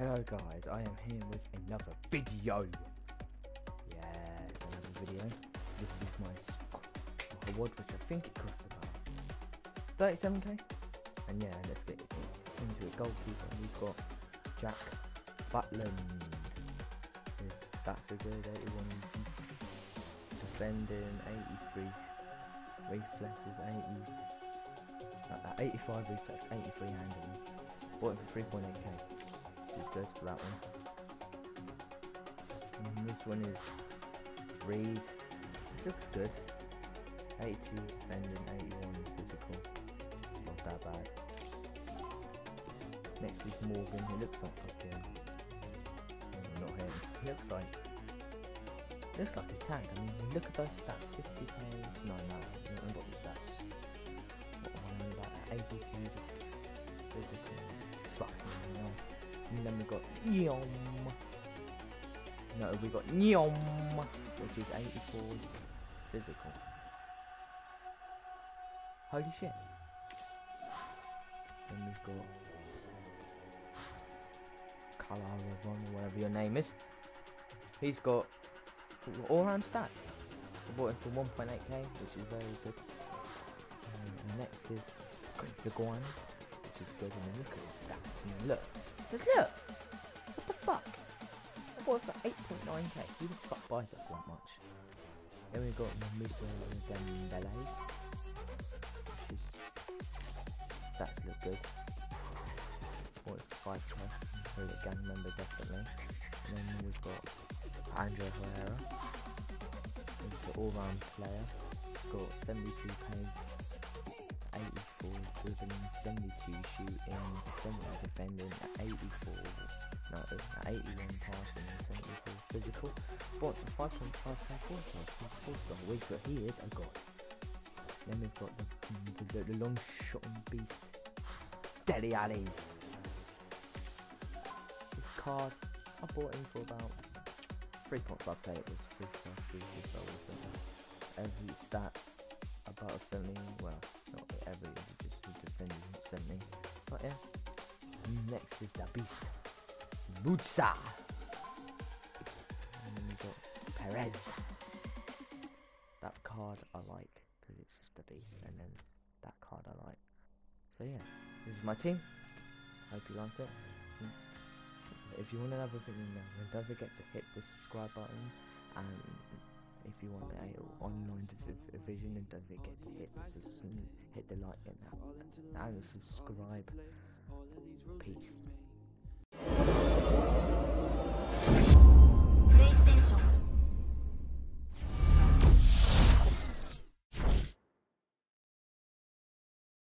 Hello guys, I am here with another video. Yeah, another video. This is my award, which I think it costs about 37k. And yeah, let's get into it. Goalkeeper, we've got Jack Butland. His stats are good, 81 defending, 83 reflexes, 80, uh, 85 reflex, 83 handling. Bought it for 3.8k is good for that one. And this one is Reed. It looks good. 82 defending, 81 physical. Not that bad. Next is Morgan. He looks like fucking. Oh, not him. He looks like. Looks like a tank. I mean, look at those stats. 50 k. No, no. I haven't got the stats. What am I about? 82 physical. And then we got Yom. No, we got Yom, which is 84 physical. Holy shit. Then we've got Kalaravon, whatever your name is. He's got all round stats. I bought him for 1.8k, which is very good. Next is the Guan, which is good. And look at his stats. Look, look! What the fuck? I bought it for 8.9k. Who the fuck buys that that much? Then we got Mousa Dembele. Which is... Stats look good. Bought it for 5k. Favorite gang member definitely. And then we've got Andre Herrera. He's an all-round player. Got 72 pace, 84 dribbling, 72 shooting, 70 defending, 84, no, 81 passing and 74 physical. But 5.5 4 star, which but he is a god. Then we've got the, the, the long shot beast, Dele Alli. This card, I bought him for about 3.5k, it was 3 stars, 3 stars, every stat about 70, well, not every, just But yeah, next is the beast, Mutsa. And then we got Perez. That card I like, because it's just a beast, and then that card I like. So yeah, this is my team. Hope you liked it. If you want another video, then don't forget to hit the subscribe button and if you want a online vision and don't forget to hit the, hit the like and, and subscribe